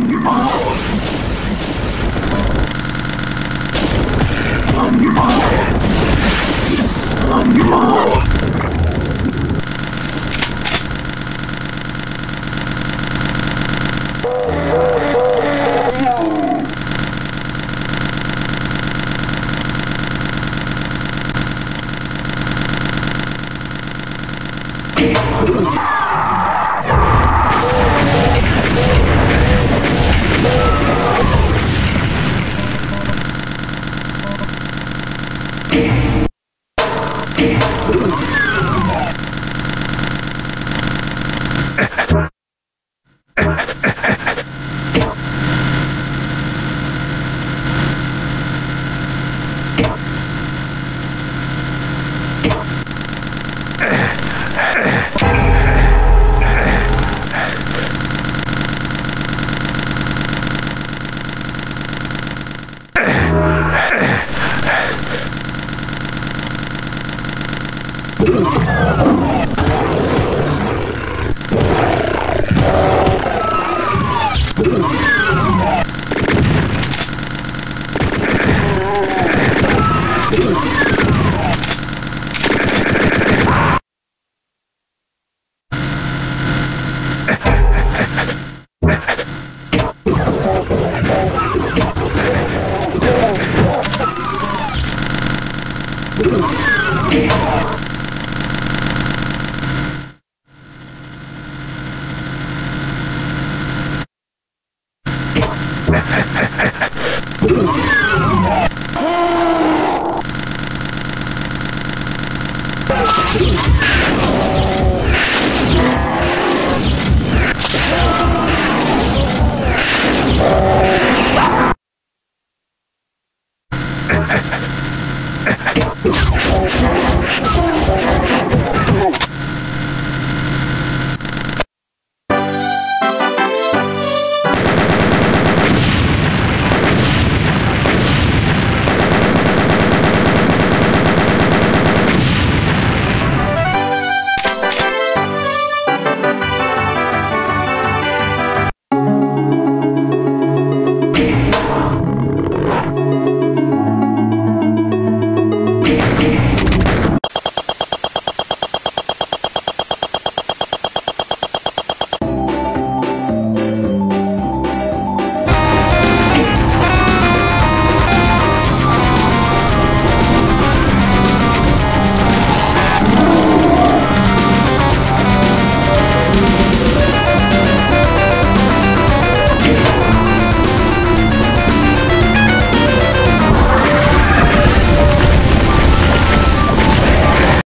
Unbelievable! Unbelievable! Yeah. Oh,